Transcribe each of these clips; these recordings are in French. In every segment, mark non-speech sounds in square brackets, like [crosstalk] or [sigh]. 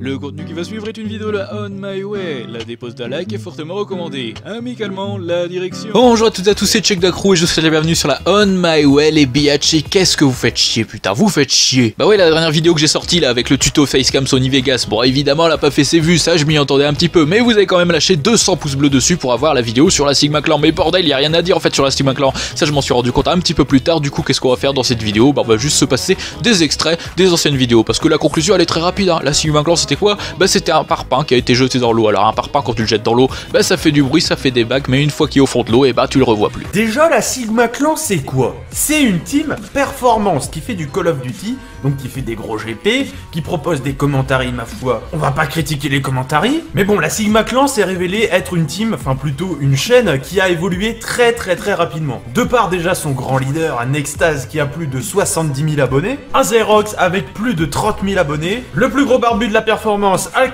Le contenu qui va suivre est une vidéo la On My Way. La dépose d'un like est fortement recommandée. Amicalement, la direction. Bonjour à toutes et à tous, c'est Check Dacrou et je vous souhaite la bienvenue sur la On My Way, les biatchs. Qu'est-ce que vous faites chier, putain, vous faites chier. Bah ouais, la dernière vidéo que j'ai sortie là avec le tuto Facecam Sony Vegas. Bon, évidemment, elle a pas fait ses vues, ça je m'y entendais un petit peu, mais vous avez quand même lâché 200 pouces bleus dessus pour avoir la vidéo sur la Sigma Clan. Mais bordel, y a rien à dire en fait sur la Sigma Clan. Ça, je m'en suis rendu compte un petit peu plus tard. Du coup, qu'est-ce qu'on va faire dans cette vidéo? Bah, on va juste se passer des extraits des anciennes vidéos parce que la conclusion elle est très rapide. Hein. La Sigma Clan, c'était quoi Bah, c'était un parpaing qui a été jeté dans l'eau. Alors un parpaing quand tu le jettes dans l'eau, bah ça fait du bruit, ça fait des bacs, mais une fois qu'il est au fond de l'eau, et bah tu le revois plus. Déjà la Sigma Clan c'est quoi? C'est une team performance qui fait du Call of Duty, donc qui fait des gros GP, qui propose des commentaires ma foi. On va pas critiquer les commentaires, mais bon la Sigma Clan s'est révélé être une team, enfin plutôt une chaîne qui a évolué très très très rapidement. De part déjà son grand leader, un Nextase qui a plus de 70 000 abonnés, un Xerox avec plus de 30 000 abonnés, le plus gros barbu de la performance, Al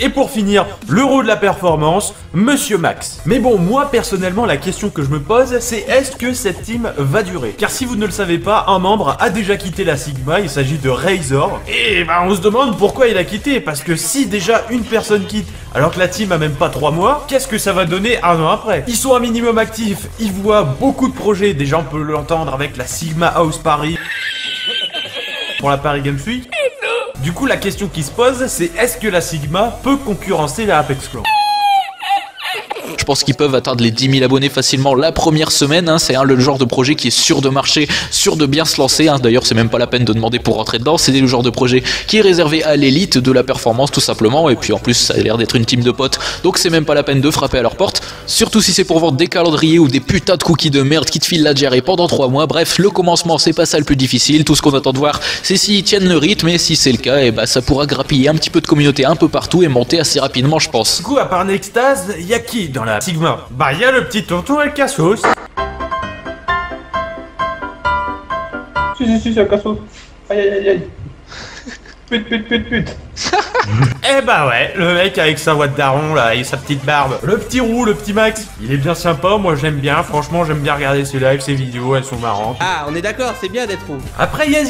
et pour finir, l'euro de la performance, Monsieur Max. Mais bon, moi personnellement, la question que je me pose, c'est est-ce que cette team va durer? Car si vous ne le savez pas, un membre a déjà quitté la Sigma, il s'agit de Razor, et bah on se demande pourquoi il a quitté, parce que si déjà une personne quitte, alors que la team a même pas 3 mois, qu'est-ce que ça va donner un an après? Ils sont un minimum actifs, ils voient beaucoup de projets, déjà on peut l'entendre avec la Sigma House Paris pour la Paris Games Week. Du coup, la question qui se pose, c'est est-ce que la Sigma peut concurrencer la Apex Clan? Je pense qu'ils peuvent atteindre les 10 000 abonnés facilement la première semaine. Hein. C'est le genre de projet qui est sûr de marcher, sûr de bien se lancer. Hein. D'ailleurs, c'est même pas la peine de demander pour rentrer dedans. C'est le genre de projet qui est réservé à l'élite de la performance, tout simplement. Et puis en plus, ça a l'air d'être une team de potes. Donc c'est même pas la peine de frapper à leur porte. Surtout si c'est pour vendre des calendriers ou des putains de cookies de merde qui te filent la diarrhée pendant 3 mois. Bref, le commencement, c'est pas ça le plus difficile. Tout ce qu'on attend de voir, c'est s'ils tiennent le rythme. Et si c'est le cas, eh ben, ça pourra grappiller un petit peu de communauté un peu partout et monter assez rapidement, je pense. Du coup, à part Nextase, y a qui dans la Sigma Bah, y a le petit tonton El Cassos. Si, si, si, c'est El Cassos. Aïe, aïe, aïe, aïe. Pute, pute, pute, pute. [laughs] eh bah ouais, le mec avec sa voix de daron là et sa petite barbe. Le petit roux, le petit Max, il est bien sympa, moi j'aime bien, franchement j'aime bien regarder ses lives, ses vidéos, elles sont marrantes. Ah, on est d'accord, c'est bien d'être roux. Après il y a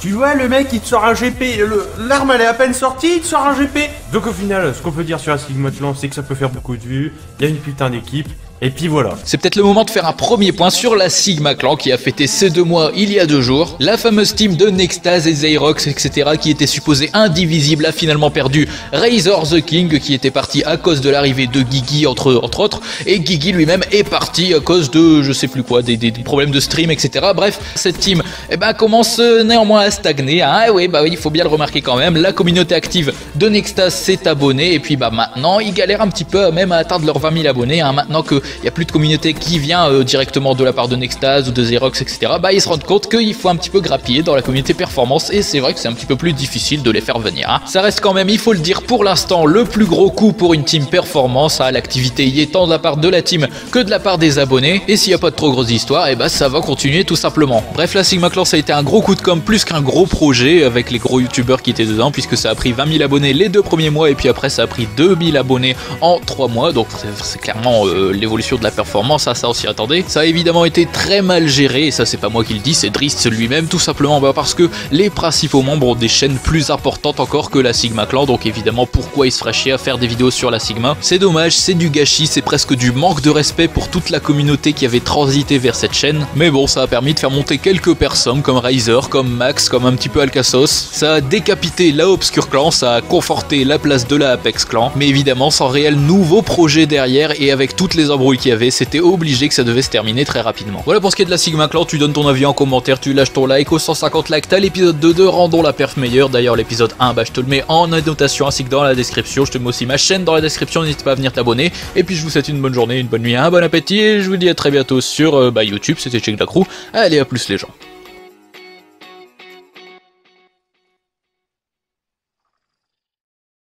tu vois, le mec il te sort un GP, l'arme elle est à peine sortie, il te sort un GP. Donc au final, ce qu'on peut dire sur la Sigma c'est que ça peut faire beaucoup de vues, il y a une putain d'équipe, et puis voilà. C'est peut-être le moment de faire un premier point sur la Sigma Clan qui a fêté ses deux mois il y a deux jours. La fameuse team de Nextase et Xerox, etc. qui était supposée indivisible a finalement perdu Razor the King qui était parti à cause de l'arrivée de Gigi entre, entre autres. Et Gigi lui-même est parti à cause de je sais plus quoi, des, des, problèmes de stream, etc. Bref, cette team eh ben, commence néanmoins à stagner. Ah oui, bah oui, il faut bien le remarquer quand même. La communauté active de Nextase s'est abonnée et puis bah maintenant ils galèrent un petit peu même à atteindre leurs 20 000 abonnés. Hein, maintenant que il n'y a plus de communauté qui vient euh, directement de la part de Nextase ou de Xerox, etc., bah ils se rendent compte qu'il faut un petit peu grappiller dans la communauté performance et c'est vrai que c'est un petit peu plus difficile de les faire venir. Hein. Ça reste quand même, il faut le dire, pour l'instant, le plus gros coup pour une team performance, à hein, l'activité y est tant de la part de la team que de la part des abonnés, et s'il n'y a pas de trop grosses histoires, et eh bah ça va continuer tout simplement. Bref, la Sigma Clan ça a été un gros coup de com plus qu'un gros projet avec les gros youtubeurs qui étaient dedans, puisque ça a pris 20 000 abonnés les deux premiers mois, et puis après ça a pris 2000 abonnés en 3 mois, donc c'est clairement euh, l'évolution de la performance, ça, ça on s'y attendait. Ça a évidemment été très mal géré, et ça c'est pas moi qui le dis, c'est Drist lui-même, tout simplement bah, parce que les principaux membres ont des chaînes plus importantes encore que la Sigma Clan, donc évidemment pourquoi ils se feraient chier à faire des vidéos sur la Sigma? C'est dommage, c'est du gâchis, c'est presque du manque de respect pour toute la communauté qui avait transité vers cette chaîne, mais bon ça a permis de faire monter quelques personnes comme Riser, comme Max, comme un petit peu Alcassos. Ça a décapité la Obscure Clan, ça a conforté la place de la Apex Clan, mais évidemment sans réel nouveau projet derrière et avec toutes les embrouilles qu'il y avait, c'était obligé que ça devait se terminer très rapidement. Voilà pour ce qui est de la Sigma Clan, tu donnes ton avis en commentaire, tu lâches ton like, aux 150 likes, t'as l'épisode 2 de Rendons la perf meilleure. D'ailleurs, l'épisode 1, bah, je te le mets en annotation ainsi que dans la description. Je te mets aussi ma chaîne dans la description, n'hésite pas à venir t'abonner. Et puis, je vous souhaite une bonne journée, une bonne nuit, un bon appétit, et je vous dis à très bientôt sur euh, bah, YouTube. C'était Check la Crew. Allez, à plus les gens.